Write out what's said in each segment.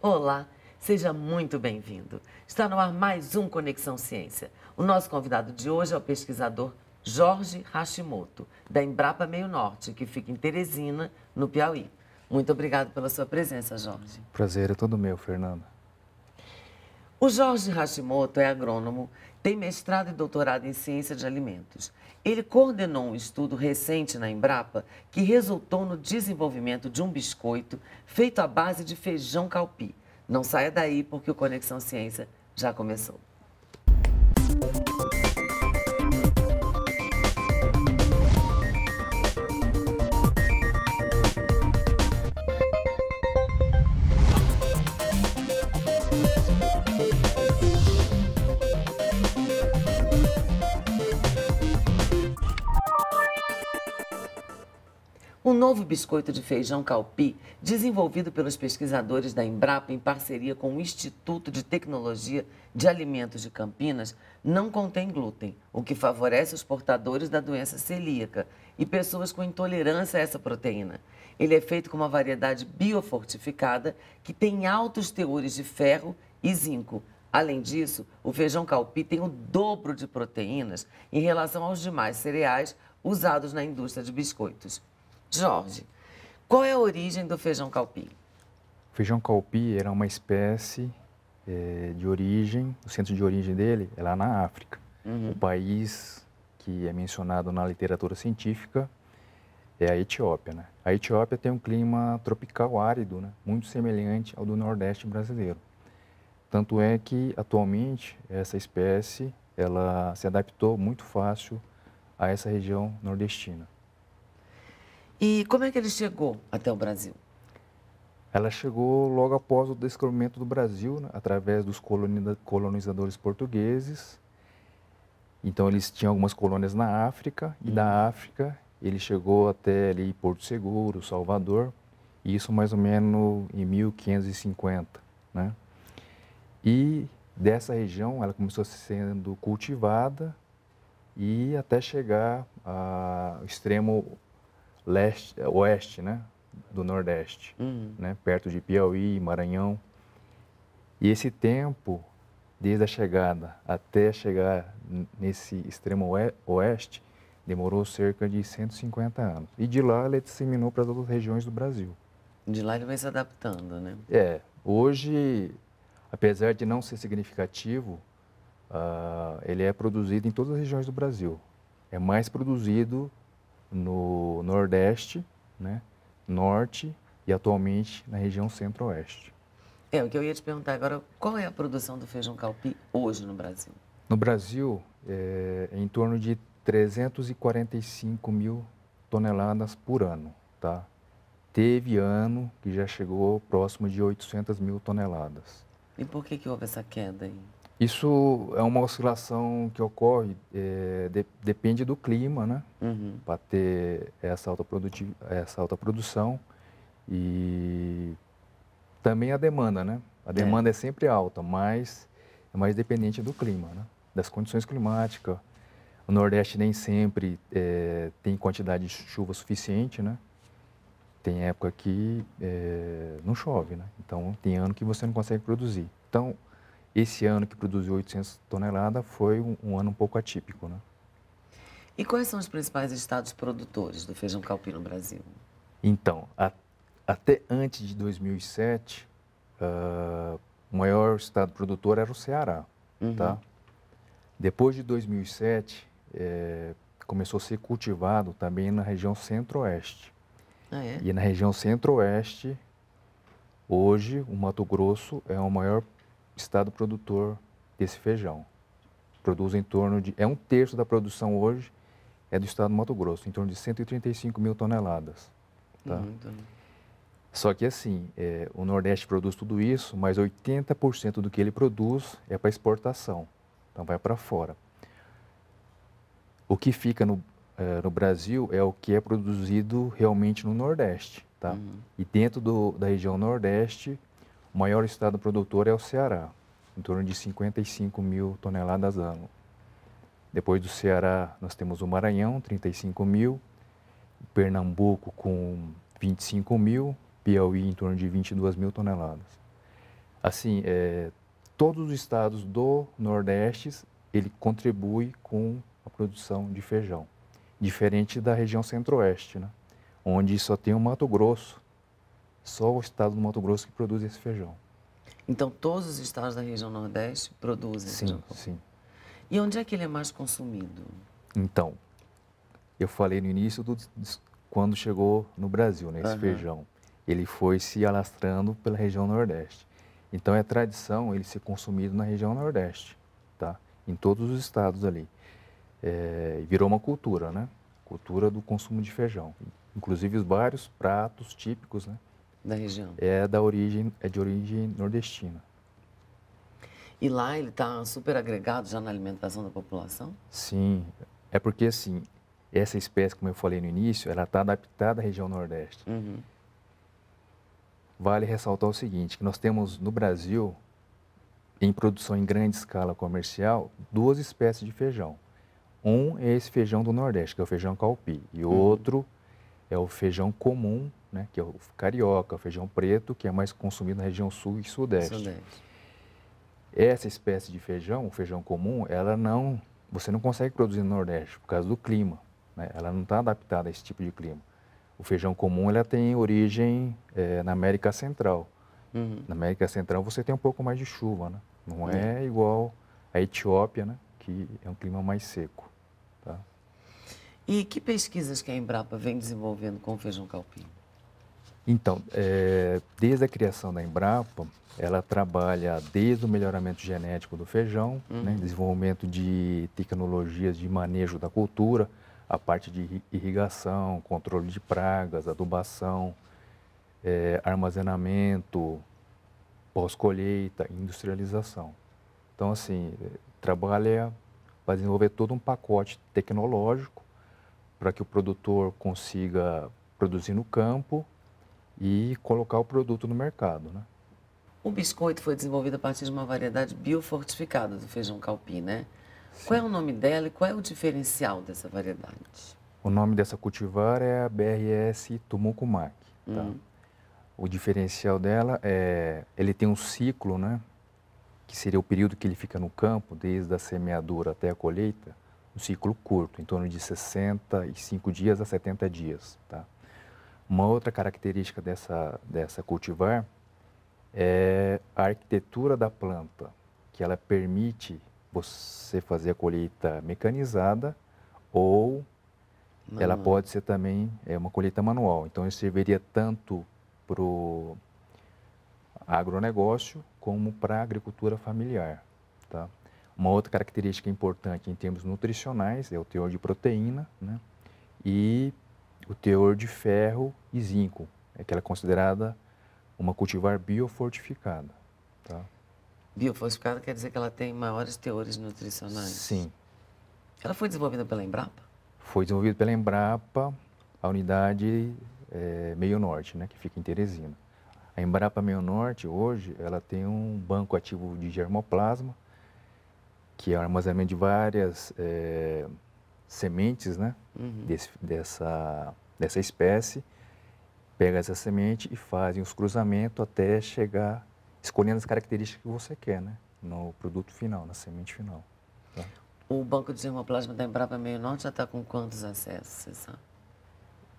Olá, seja muito bem-vindo. Está no ar mais um Conexão Ciência. O nosso convidado de hoje é o pesquisador Jorge Hashimoto, da Embrapa Meio Norte, que fica em Teresina, no Piauí. Muito obrigado pela sua presença, Jorge. Prazer é todo meu, Fernanda. O Jorge Hashimoto é agrônomo, tem mestrado e doutorado em ciência de alimentos. Ele coordenou um estudo recente na Embrapa que resultou no desenvolvimento de um biscoito feito à base de feijão calpi. Não saia daí porque o Conexão Ciência já começou. O novo biscoito de feijão calpi, desenvolvido pelos pesquisadores da Embrapa em parceria com o Instituto de Tecnologia de Alimentos de Campinas, não contém glúten, o que favorece os portadores da doença celíaca e pessoas com intolerância a essa proteína. Ele é feito com uma variedade biofortificada que tem altos teores de ferro e zinco. Além disso, o feijão calpi tem o dobro de proteínas em relação aos demais cereais usados na indústria de biscoitos. Jorge, qual é a origem do feijão calpi? O feijão calpi era uma espécie é, de origem, o centro de origem dele é lá na África. Uhum. O país que é mencionado na literatura científica é a Etiópia. Né? A Etiópia tem um clima tropical árido, né? muito semelhante ao do Nordeste brasileiro. Tanto é que, atualmente, essa espécie ela se adaptou muito fácil a essa região nordestina. E como é que ele chegou até o Brasil? Ela chegou logo após o descobrimento do Brasil, né, através dos colonizadores portugueses. Então, eles tinham algumas colônias na África, e da uhum. África ele chegou até ali Porto Seguro, Salvador, isso mais ou menos em 1550, né? E dessa região ela começou sendo cultivada e até chegar ao extremo leste, oeste, né, do Nordeste, uhum. né, perto de Piauí, Maranhão. E esse tempo, desde a chegada até chegar nesse extremo oeste, demorou cerca de 150 anos. E de lá ele disseminou para as outras regiões do Brasil. De lá ele vai se adaptando, né? É. Hoje, apesar de não ser significativo, uh, ele é produzido em todas as regiões do Brasil. É mais produzido no Nordeste, né, Norte e atualmente na região Centro-Oeste. É, o que eu ia te perguntar agora, qual é a produção do feijão calpi hoje no Brasil? No Brasil, é, é em torno de 345 mil toneladas por ano, tá? Teve ano que já chegou próximo de 800 mil toneladas. E por que, que houve essa queda aí? Isso é uma oscilação que ocorre, é, de, depende do clima, né? Uhum. Para ter essa alta, essa alta produção e também a demanda, né? A demanda é, é sempre alta, mas é mais dependente do clima, né? Das condições climáticas. O Nordeste nem sempre é, tem quantidade de chuva suficiente, né? Tem época que é, não chove, né? Então, tem ano que você não consegue produzir. Então, esse ano que produziu 800 toneladas foi um, um, ano um pouco atípico, né? E quais são os principais estados produtores do feijão calpi no Brasil? Então, a, até antes de 2007, uh, ah, o maior estado produtor era o Ceará, uhum. tá? Depois de 2007, é, começou a ser cultivado também na região centro-oeste. Ah, é? E na região centro-oeste, hoje, o Mato Grosso é o maior estado produtor desse feijão. Produz em torno de. É um terço da produção hoje é do estado do Mato Grosso, em torno de 135 mil toneladas. Tá? Muito. Só que assim, é, o Nordeste produz tudo isso, mas 80% do que ele produz é para exportação. Então vai para fora. O que fica no, é, no Brasil é o que é produzido realmente no Nordeste. Tá? Uhum. E dentro do, da região Nordeste, o maior estado produtor é o Ceará, em torno de 55 mil toneladas ano. Depois do Ceará, nós temos o Maranhão, 35 mil, Pernambuco com 25 mil, Piauí em torno de 22 mil toneladas. Assim, é, todos os estados do Nordeste, ele contribui com a produção de feijão. Diferente da região Centro-Oeste, né? onde só tem o Mato Grosso. Só o estado do Mato Grosso que produz esse feijão. Então, todos os estados da região Nordeste produzem sim, feijão? Sim, E onde é que ele é mais consumido? Então, eu falei no início do, quando chegou no Brasil, né, esse Aham. feijão. Ele foi se alastrando pela região Nordeste. Então é tradição ele ser consumido na região Nordeste, tá? Em todos os estados ali. É, virou uma cultura, né? Cultura do consumo de feijão. Inclusive os vários pratos típicos, né? Da região. É da origem, é de origem nordestina. E lá ele está super agregado já na alimentação da população? Sim, é porque assim, essa espécie, como eu falei no início, ela está adaptada à região Nordeste. Uhum. Vale ressaltar o seguinte, que nós temos no Brasil, em produção em grande escala comercial, duas espécies de feijão. Um é esse feijão do Nordeste, que é o feijão calpi, e o outro é o feijão comum, né, que é o carioca, o feijão preto, que é mais consumido na região sul e sudeste. Sudeste. Essa espécie de feijão, o feijão comum, ela não, você não consegue produzir no Nordeste por causa do clima. Né? Ela não está adaptada a esse tipo de clima. O feijão comum ela tem origem eh, na América Central. Uhum. Na América Central você tem um pouco mais de chuva, né? Não é igual a Etiópia, né? Que é um clima mais seco. Tá? E que pesquisas que a Embrapa vem desenvolvendo com o feijão calpim? Então, eh, desde a criação da Embrapa, ela trabalha desde o melhoramento genético do feijão, né, desenvolvimento de tecnologias de manejo da cultura, a parte de irri- irrigação, controle de pragas, adubação, eh, armazenamento, pós-colheita, industrialização. Então, assim, trabalha para desenvolver todo um pacote tecnológico para que o produtor consiga produzir no campo e colocar o produto no mercado, né? O biscoito foi desenvolvido a partir de uma variedade biofortificada do feijão calpim, né? Qual é o nome dela e qual é o diferencial dessa variedade? O nome dessa cultivar é a BRS Tumucumac, tá? Uhum. O diferencial dela é, ele tem um ciclo, né? Que seria o período que ele fica no campo, desde a semeadura até a colheita, um ciclo curto, em torno de 65 dias a 70 dias, tá? Uma outra característica dessa, dessa cultivar é a arquitetura da planta, que ela permite você fazer a colheita mecanizada ou ela pode ser também é, uma colheita manual. Então, isso serviria tanto para o agronegócio como para a agricultura familiar. Tá? Uma outra característica importante em termos nutricionais é o teor de proteína né? e o teor de ferro e zinco, é que ela é considerada uma cultivar biofortificada. Tá? Biofortificada quer dizer que ela tem maiores teores nutricionais. Sim, Ela foi desenvolvida pela Embrapa? foi desenvolvido pela Embrapa, a unidade eh, Meio Norte, né, que fica em Teresina. A Embrapa Meio Norte, hoje, ela tem um banco ativo de germoplasma, que é o armazenamento de várias eh, sementes né, Uhum. desse- dessa, dessa espécie, pega essa semente e fazem os cruzamentos até chegar, escolhendo as características que você quer, né, no produto final, na semente final. tá? O banco de germoplasma da Embrapa Meio Norte já está com quantos acessos, você sabe?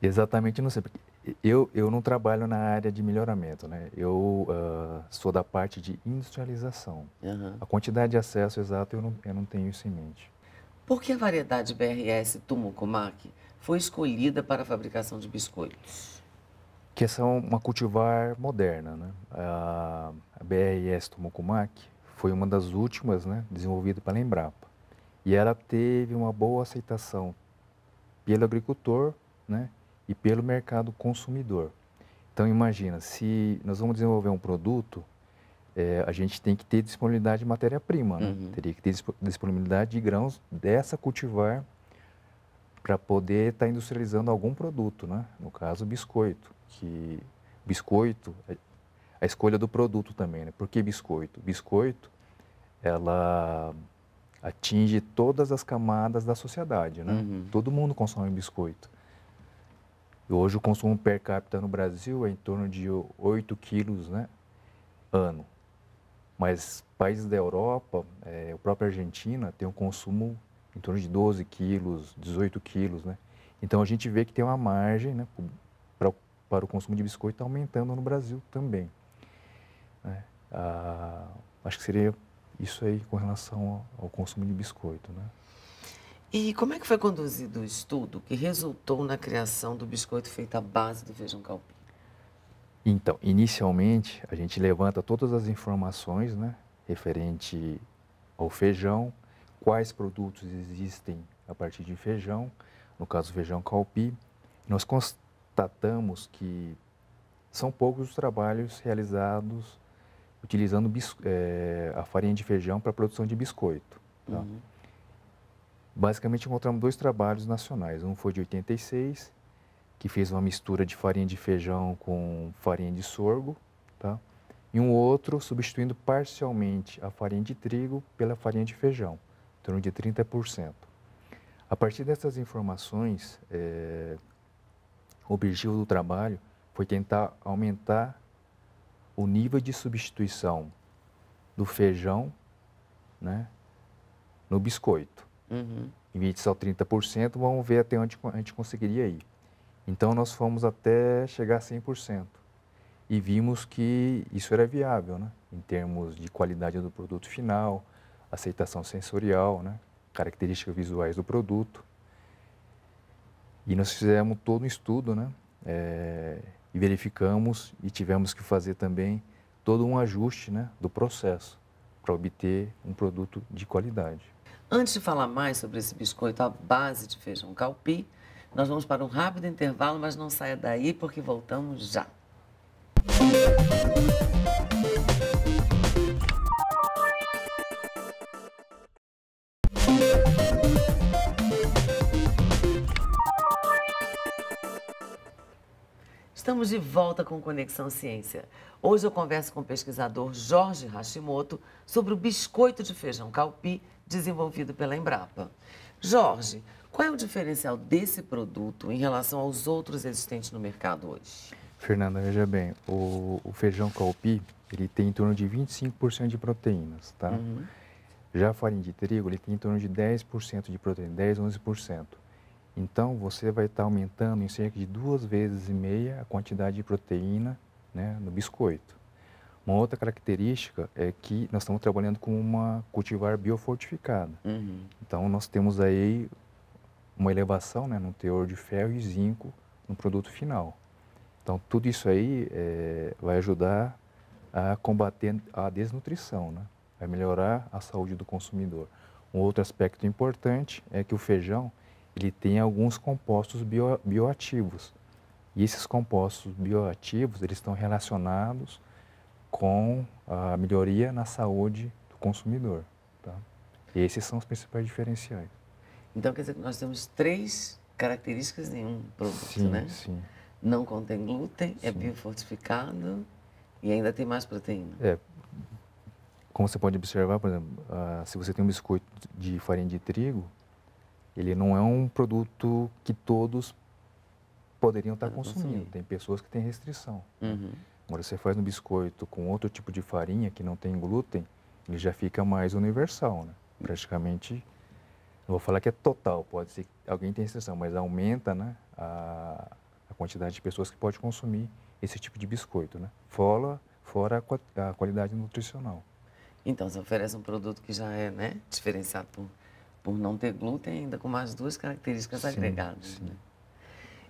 Exatamente, não sei. Porque eu, eu não trabalho na área de melhoramento, né? Eu ah, sou da parte de industrialização. Aham. A quantidade de acesso exato eu não, eu não tenho isso em mente. Por que a variedade BRS Tumucumac foi escolhida para a fabricação de biscoitos? Que essa é uma cultivar moderna, né? A, a BRS Tumucumac foi uma das últimas, né? Desenvolvida pela Embrapa. E ela teve uma boa aceitação pelo agricultor, né? E pelo mercado consumidor. Então imagina, se nós vamos desenvolver um produto, eh, a gente tem que ter disponibilidade de matéria-prima, né? Uhum. Teria que ter dispo- disponibilidade de grãos dessa cultivar para poder estar industrializando algum produto, né? No caso, biscoito, que biscoito, é- a escolha do produto também, né? Por que biscoito? Biscoito, ela atinge todas as camadas da sociedade, né? Uhum. Todo mundo consome biscoito. E hoje o consumo per capita no Brasil é em torno de 8 quilos, né? Ano. Mas países da Europa, é, o próprio Argentina tem um consumo em torno de 12 quilos, 18 quilos, né? Então a gente vê que tem uma margem né, pra, para o consumo de biscoito aumentando no Brasil também. Né? Ah, acho que seria isso aí com relação ao, ao consumo de biscoito, né? E como é que foi conduzido o estudo que resultou na criação do biscoito feito à base do feijão calpi? Então, inicialmente, a gente levanta todas as informações, né, referente ao feijão, quais produtos existem a partir de feijão, no caso feijão calpi. Nós constatamos que são poucos os trabalhos realizados utilizando é, a farinha de feijão para a produção de biscoito. Tá? Uhum. Basicamente encontramos dois trabalhos nacionais. Um foi de 86, que fez uma mistura de farinha de feijão com farinha de sorgo, tá? E um outro substituindo parcialmente a farinha de trigo pela farinha de feijão, em torno de 30%. A partir dessas informações, é, o objetivo do trabalho foi tentar aumentar o nível de substituição do feijão né, no biscoito. Uhum. Em vez de só 30%, vamos ver até onde a gente conseguiria ir. Então, nós fomos até chegar a 100%. E vimos que isso era viável, né? em termos de qualidade do produto final, aceitação sensorial, né? características visuais do produto. E nós fizemos todo um estudo, né? É, e verificamos e tivemos que fazer também todo um ajuste né, do processo para obter um produto de qualidade. Antes de falar mais sobre esse biscoito à base de feijão calpi, nós vamos para um rápido intervalo, mas não saia daí porque voltamos já. Estamos de volta com Conexão Ciência. Hoje eu converso com o pesquisador Jorge Hashimoto sobre o biscoito de feijão calpi desenvolvido pela Embrapa. Jorge, qual é o diferencial desse produto em relação aos outros existentes no mercado hoje? Fernanda, veja bem, o, o feijão calpi, ele tem em torno de 25% de proteínas, tá? Uhum. Já a farinha de trigo, ele tem em torno de 10% de proteína, 10, 11%. Então, você vai estar aumentando em cerca de duas vezes e meia a quantidade de proteína né, no biscoito. Uma outra característica é que nós estamos trabalhando com uma cultivar biofortificada. Uhum. Então, nós temos aí uma elevação né, no teor de ferro e zinco no produto final. Então, tudo isso aí é, vai ajudar a combater a desnutrição, né? vai melhorar a saúde do consumidor. Um outro aspecto importante é que o feijão ele tem alguns compostos bio, bioativos. E esses compostos bioativos eles estão relacionados com a melhoria na saúde do consumidor. Tá? Esses são os principais diferenciais. Então, quer dizer que nós temos três características em um produto, sim, né? Sim. Não contém glúten, é sim. é biofortificado e ainda tem mais proteína. É. Como você pode observar, por exemplo, uh, se você tem um biscoito de farinha de trigo, ele não é um produto que todos poderiam estar consumindo. Tem pessoas que têm restrição. Uhum. Agora, você faz um biscoito com outro tipo de farinha que não tem glúten, ele já fica mais universal, né? Praticamente, não vou falar que é total, pode ser que alguém tenha restrição, mas aumenta né, a, a quantidade de pessoas que pode consumir esse tipo de biscoito, né? Fora, fora a, a qualidade nutricional. Então, você oferece um produto que já é né, diferenciado por, por não ter glúten, ainda com mais duas características sim, agregadas. Sim. Né?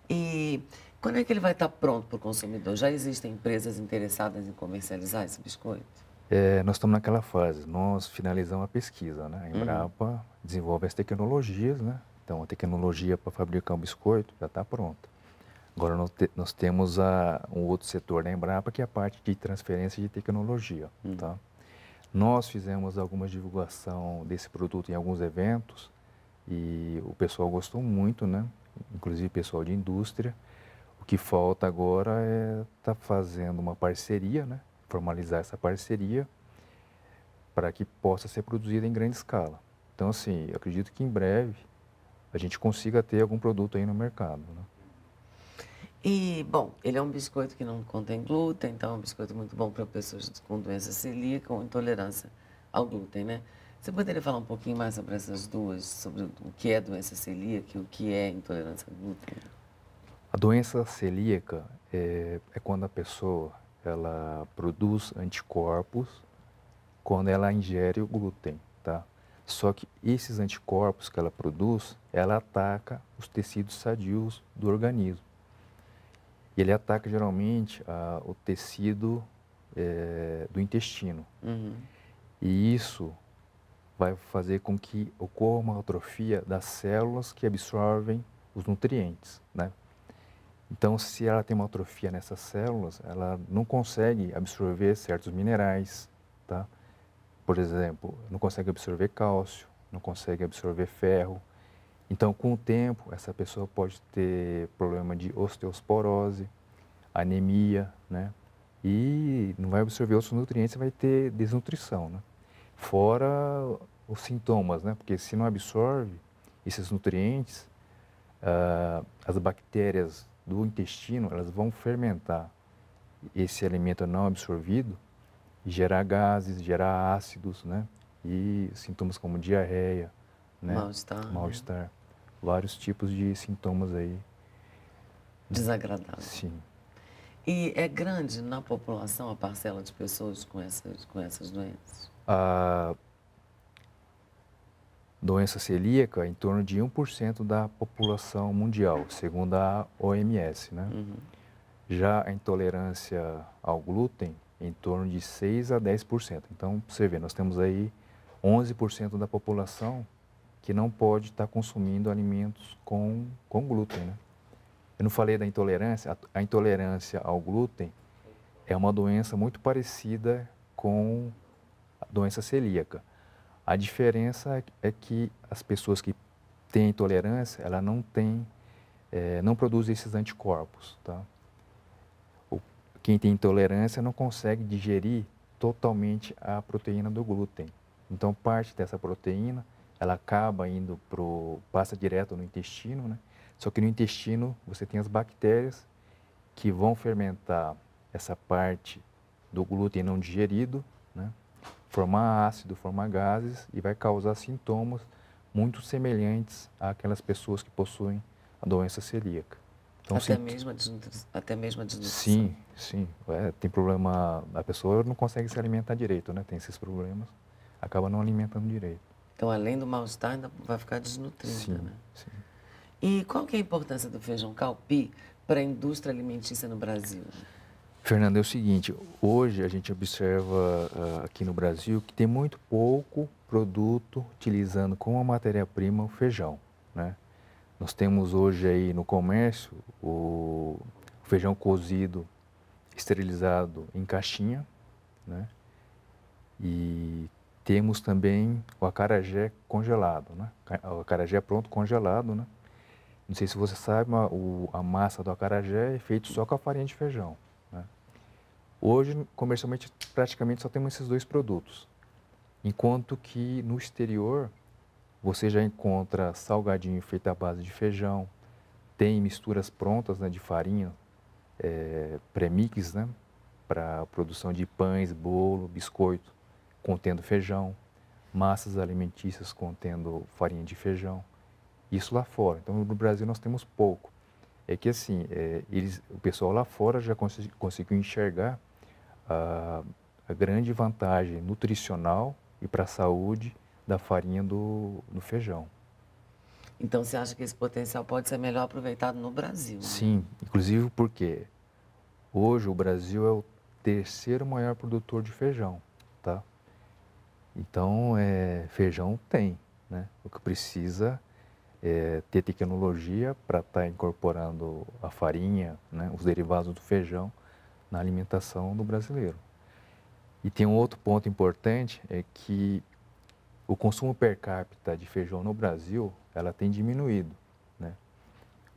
E quando é que ele vai estar pronto para o consumidor? Já existem empresas interessadas em comercializar esse biscoito? É, nós estamos naquela fase. Nós finalizamos a pesquisa, né? A uhum. Embrapa uhum. desenvolve as tecnologias, né? Então, a tecnologia para fabricar um biscoito já está pronta. Agora, nós, te, nós temos a, um outro setor da Embrapa, que é a parte de transferência de tecnologia, uhum. tá? Nós fizemos alguma divulgação desse produto em alguns eventos e o pessoal gostou muito, né? Inclusive pessoal de indústria que falta agora é estar tá fazendo uma parceria, né? formalizar essa parceria para que possa ser produzida em grande escala. Então, assim, acredito que em breve a gente consiga ter algum produto aí no mercado. Né? E, bom, ele é um biscoito que não contém glúten, então é um biscoito muito bom para pessoas com doença celíaca ou intolerância ao glúten, né? Você poderia falar um pouquinho mais sobre essas duas, sobre o que é doença celíaca e o que é intolerância ao glúten? A doença celíaca é, é quando a pessoa ela produz anticorpos quando ela ingere o glúten, tá? Só que esses anticorpos que ela produz, ela ataca os tecidos sadios do organismo. E ele ataca geralmente a, o tecido é, do intestino. Uhum. E isso vai fazer com que ocorra uma atrofia das células que absorvem os nutrientes, né? Então, se ela tem uma atrofia nessas células, ela não consegue absorver certos minerais, tá? Por exemplo, não consegue absorver cálcio, não consegue absorver ferro. Então, com o tempo, essa pessoa pode ter problema de osteosporose, anemia, né? E não vai absorver outros nutrientes, vai ter desnutrição, né? Fora os sintomas, né? Porque se não absorve esses nutrientes, uh, as bactérias do intestino, elas vão fermentar esse alimento não absorvido e gerar gases, gerar ácidos, né? E sintomas como diarreia, né? Mal-estar. Né? Mal-estar. Vários tipos de sintomas aí. Desagradáveis. Sim. E é grande na população a parcela de pessoas com essas, com essas doenças? A doença celíaca em torno de 1% da população mundial, segundo a OMS. Né? Uhum. Já a intolerância ao glúten, em torno de 6 a 10%. Então, você vê, nós temos aí 11% da população que não pode estar consumindo alimentos com, com glúten. Né? Eu não falei da intolerância, a, intolerância ao glúten é uma doença muito parecida com a doença celíaca. A diferença é que as pessoas que têm intolerância, ela não tem, é, não produz esses anticorpos, tá? O, quem tem intolerância não consegue digerir totalmente a proteína do glúten. Então, parte dessa proteína, ela acaba indo pro, passa direto no intestino, né? Só que no intestino você tem as bactérias que vão fermentar essa parte do glúten não digerido, né? formar ácido, formar gases e vai causar sintomas muito semelhantes àquelas pessoas que possuem a doença celíaca. Então, até, sim, mesmo a até mesmo a desnutrição? Sim, sim. É, tem problema, a pessoa não consegue se alimentar direito, né? Tem esses problemas, acaba não alimentando direito. Então, além do mal-estar, ainda vai ficar desnutrida, sim, né? Sim. E qual que é a importância do feijão calpi para a indústria alimentícia no Brasil? Fernando, é o seguinte, hoje a gente observa uh, aqui no Brasil que tem muito pouco produto utilizando como matéria-prima o feijão, né? Nós temos hoje aí no comércio o feijão cozido, esterilizado em caixinha, né? E temos também o acarajé congelado, né? O acarajé pronto congelado, né? Não sei se você sabe, mas o, a massa do acarajé é feita só com a farinha de feijão. Hoje, comercialmente, praticamente só temos esses dois produtos. Enquanto que no exterior, você já encontra salgadinho feito à base de feijão, tem misturas prontas né, de farinha, é, premix, né, para produção de pães, bolo, biscoito, contendo feijão, massas alimentícias contendo farinha de feijão. Isso lá fora. Então, no Brasil nós temos pouco. É que assim, é, eles, o pessoal lá fora já conseguiu enxergar a, a grande vantagem nutricional e para a saúde da farinha do, do feijão. Então você acha que esse potencial pode ser melhor aproveitado no Brasil? Né? Sim, inclusive porque hoje o Brasil é o terceiro maior produtor de feijão, tá? Então, é, feijão tem, né? O que precisa é ter tecnologia para estar tá incorporando a farinha, né, os derivados do feijão na alimentação do brasileiro. E tem um outro ponto importante, é que o consumo per capita de feijão no Brasil, ela tem diminuído, né?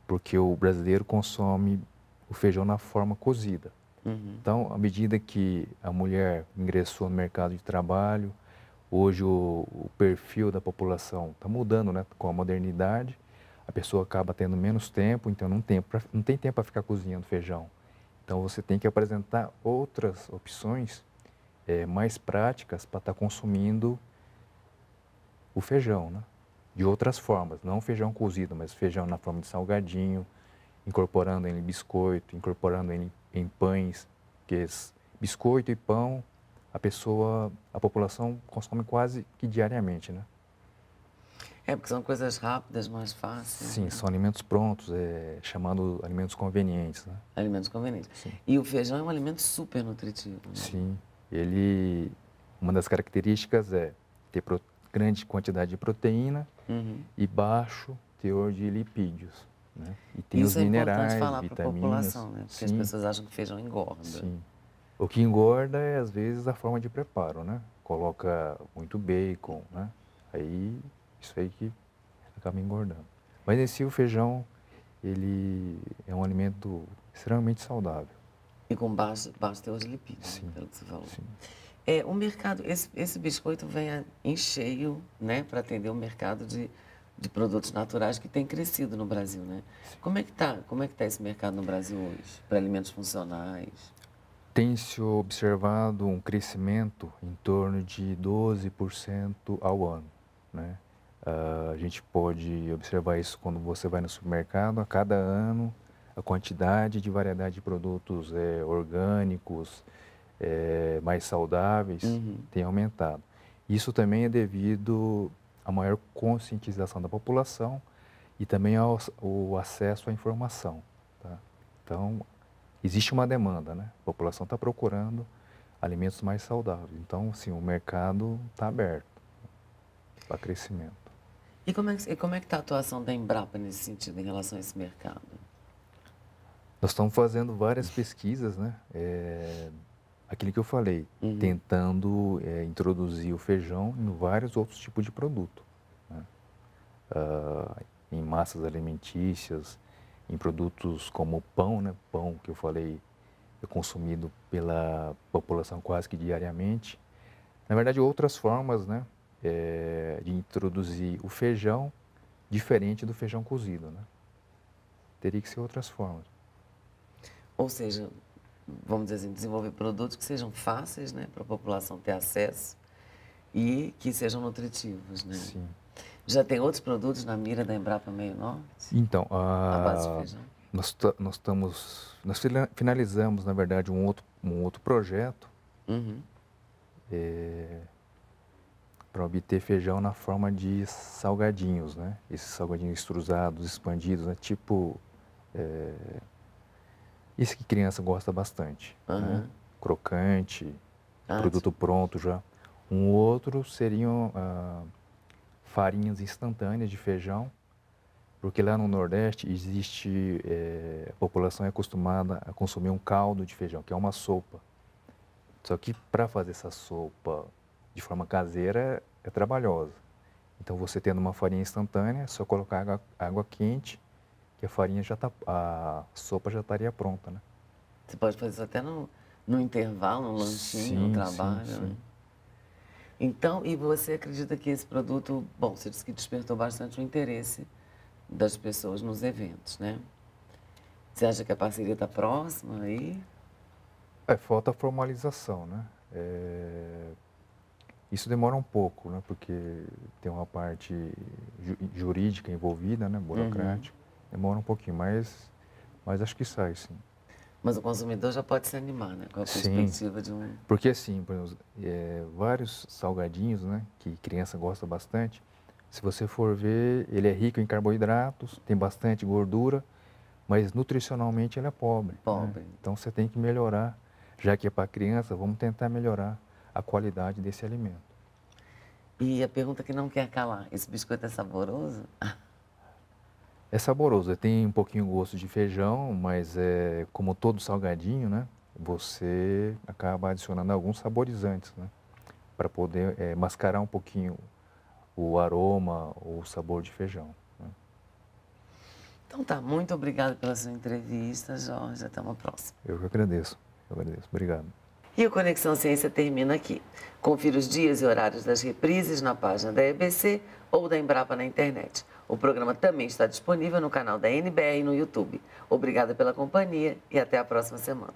Porque o brasileiro consome o feijão na forma cozida. Uhum. Então, à medida que a mulher ingressou no mercado de trabalho, hoje o, o perfil da população está mudando, né? Com a modernidade, a pessoa acaba tendo menos tempo, então não tem, pra, não tem tempo para ficar cozinhando feijão. Então você tem que apresentar outras opções é, mais práticas para estar tá consumindo o feijão, né? De outras formas, não feijão cozido, mas feijão na forma de salgadinho, incorporando em biscoito, incorporando ele em pães, que é biscoito e pão, a pessoa, a população consome quase que diariamente, né? É, porque são coisas rápidas, mais fáceis. Sim, né? são alimentos prontos, é, chamando alimentos convenientes. Né? Alimentos convenientes. Sim. E o feijão é um alimento super nutritivo. Né? Sim, ele, uma das características é ter pro, grande quantidade de proteína uhum. e baixo teor de lipídios. Né? E tem Isso os é minerais, falar vitaminas. população, né? Porque Sim. as pessoas acham que feijão engorda. Sim. O que engorda é, às vezes, a forma de preparo, né? Coloca muito bacon, né? Aí isso aí que acaba engordando. Mas em si o feijão, ele é um alimento extremamente saudável. E com baixo, baixo teor de lipídios, sim, pelo que você falou. Sim. É, o mercado, esse, esse biscoito vem em cheio, né, para atender o mercado de, de produtos naturais que tem crescido no Brasil, né? Como é que tá? Como é que tá esse mercado no Brasil hoje para alimentos funcionais? Tem se observado um crescimento em torno de 12% ao ano, né? Uh, a gente pode observar isso quando você vai no supermercado. A cada ano, a quantidade de variedade de produtos é, orgânicos, é, mais saudáveis, uhum. tem aumentado. Isso também é devido à maior conscientização da população e também ao, ao acesso à informação. Tá? Então, existe uma demanda, né? A população está procurando alimentos mais saudáveis. Então, sim, o mercado está aberto para crescimento. E como é que é está a atuação da Embrapa nesse sentido, em relação a esse mercado? Nós estamos fazendo várias pesquisas, né? É, aquilo que eu falei, uhum. tentando é, introduzir o feijão em vários outros tipos de produto. Né? Uh, em massas alimentícias, em produtos como pão, né? Pão que eu falei é consumido pela população quase que diariamente. Na verdade, outras formas, né? é, de introduzir o feijão diferente do feijão cozido, né? Teria que ser outras formas. Ou seja, vamos dizer assim, desenvolver produtos que sejam fáceis, né, para a população ter acesso e que sejam nutritivos, né? Sim. Já tem outros produtos na mira da Embrapa Meio Norte? Então, a, a base de feijão. Nós, nós estamos, nós finalizamos, na verdade, um outro, um outro projeto. Uhum. É, para obter feijão na forma de salgadinhos, né? Esses salgadinhos extrusados, expandidos, né? Tipo, é... esse que criança gosta bastante, uhum. né? Crocante, ah, produto sim. pronto já. Um outro seriam ah, farinhas instantâneas de feijão, porque lá no Nordeste existe, é, a população é acostumada a consumir um caldo de feijão, que é uma sopa. Só que para fazer essa sopa de forma caseira é trabalhosa. Então você tendo uma farinha instantânea, é só colocar água, água quente, que a farinha já tá, a sopa já estaria pronta, né? Você pode fazer isso até no, no intervalo, no lanchinho, sim, no trabalho. Sim, sim. Né? Então, e você acredita que esse produto, bom, você disse que despertou bastante o interesse das pessoas nos eventos, né? Você acha que a parceria está próxima aí? É, falta a formalização, né? É, isso demora um pouco, né? Porque tem uma parte ju jurídica envolvida, né? Burocrática. Uhum. Demora um pouquinho, mas, mas acho que sai, sim. Mas o consumidor já pode se animar, né? Com a perspectiva sim, de um... Porque assim, por exemplo, é, vários salgadinhos, né? Que criança gosta bastante. Se você for ver, ele é rico em carboidratos, tem bastante gordura, mas nutricionalmente ele é pobre. Né? Pobre. Né? Então você tem que melhorar. Já que é para criança, vamos tentar melhorar a qualidade desse alimento. E a pergunta que não quer calar, esse biscoito é saboroso? É saboroso, tem um pouquinho gosto de feijão, mas é como todo salgadinho, né? Você acaba adicionando alguns saborizantes, né? Para poder é, mascarar um pouquinho o aroma ou o sabor de feijão. Né? Então tá, muito obrigado pela sua entrevista, Jorge. Até uma próxima. Eu que agradeço. Eu agradeço. Obrigado. E o Conexão Ciência termina aqui. Confira os dias e horários das reprises na página da EBC ou da Embrapa na internet. O programa também está disponível no canal da NBR no YouTube. Obrigada pela companhia e até a próxima semana.